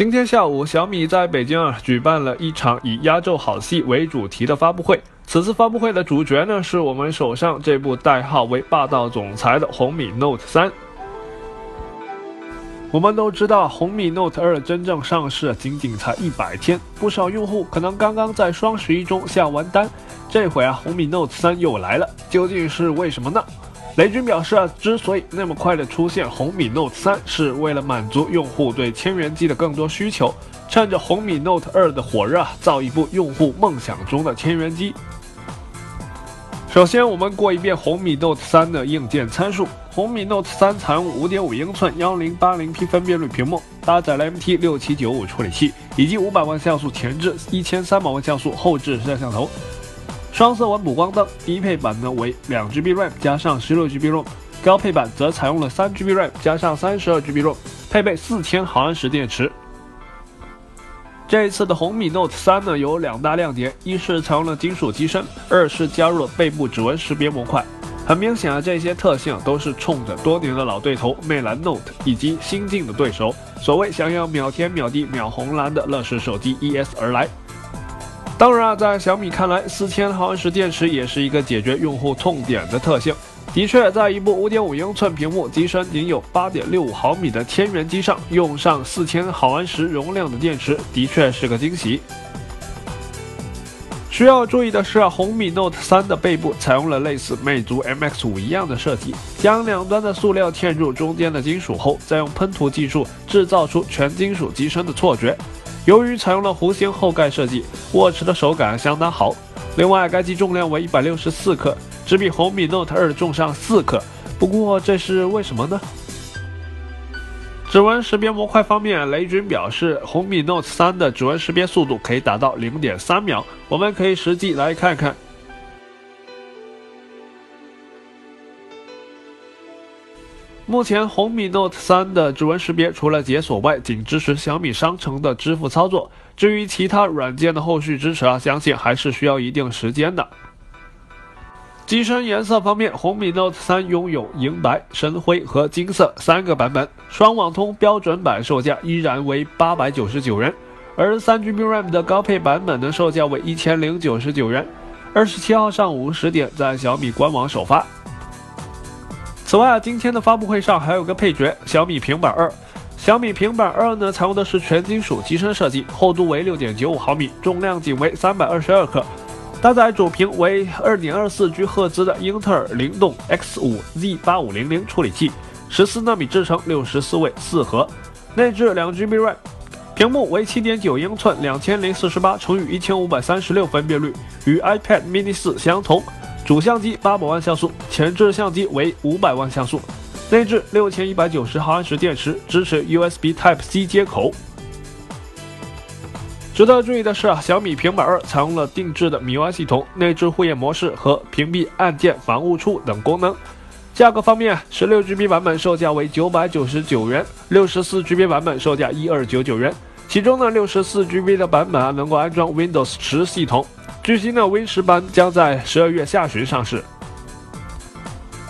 今天下午，小米在北京啊举办了一场以压轴好戏为主题的发布会。此次发布会的主角呢，是我们手上这部代号为“霸道总裁”的红米 Note 三。我们都知道，红米 Note 二真正上市仅仅才一百天，不少用户可能刚刚在双十一中下完单。这回啊，红米 Note 三又来了，究竟是为什么呢？雷军表示啊，之所以那么快的出现红米 Note 三，是为了满足用户对千元机的更多需求，趁着红米 Note 二的火热，造一部用户梦想中的千元机。首先，我们过一遍红米 Note 三的硬件参数。红米 Note 三采用5.5英寸 1080P 分辨率屏幕，搭载了 MT6795 处理器以及500万像素前置、1300万像素后置摄像头。双色温补光灯，低配版呢为两 GB RAM 加上十六 GB ROM，高配版则采用了三 GB RAM 加上三十二 GB ROM，配备四千毫安时电池。这一次的红米 Note 三呢有两大亮点，一是采用了金属机身，二是加入了背部指纹识别模块。很明显啊，这些特性都是冲着多年的老对头魅蓝 Note 以及新晋的对手，所谓想要秒天秒地秒红蓝的乐视手机 ES 而来。当然啊，在小米看来，四千毫安时电池也是一个解决用户痛点的特性。的确，在一部五点五英寸屏幕、机身仅有八点六五毫米的千元机上，用上四千毫安时容量的电池，的确是个惊喜。需要注意的是，红米 Note 3的背部采用了类似魅族 MX5 一样的设计，将两端的塑料嵌入中间的金属后，再用喷涂技术制造出全金属机身的错觉。由于采用了弧形后盖设计，握持的手感相当好。另外，该机重量为一百六十四克，只比红米 Note 2重上四克。不过，这是为什么呢？指纹识别模块方面，雷军表示，红米 Note 3的指纹识别速度可以达到零点三秒。我们可以实际来看看。目前红米 Note 3的指纹识别除了解锁外，仅支持小米商城的支付操作。至于其他软件的后续支持啊，相信还是需要一定时间的。机身颜色方面，红米 Note 3拥有银白、深灰和金色三个版本，双网通标准版售价依然为八百九十九元，而三 GB RAM 的高配版本的售价为一千零九十九元。二十七号上午十点在小米官网首发。此外啊，今天的发布会上还有个配角小米平板二。小米平板二呢，采用的是全金属机身设计，厚度为六点九五毫米，重量仅为三百二十二克，搭载主屏为二点二四 G 赫兹的英特尔灵动 X 五 Z 八五零零处理器，十四纳米制程，六十四位四核，内置两 GB RAM，屏幕为七点九英寸，两千零四十八乘以一千五百三十六分辨率，与 iPad mini 四相同。主相机八百万像素，前置相机为五百万像素，内置六千一百九十毫安时电池，支持 USB Type C 接口。值得注意的是啊，小米平板二采用了定制的米 UI 系统，内置护眼模式和屏蔽按键防误触等功能。价格方面，十六 GB 版本售价为九百九十九元，六十四 GB 版本售价一二九九元。其中呢，六十四 GB 的版本啊，能够安装 Windows 十系统。据悉呢，Win 十版将在十二月下旬上市。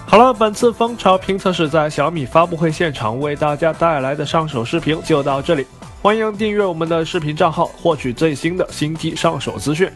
好了，本次蜂巢评测室在小米发布会现场为大家带来的上手视频就到这里，欢迎订阅我们的视频账号，获取最新的新机上手资讯。